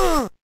Ugh!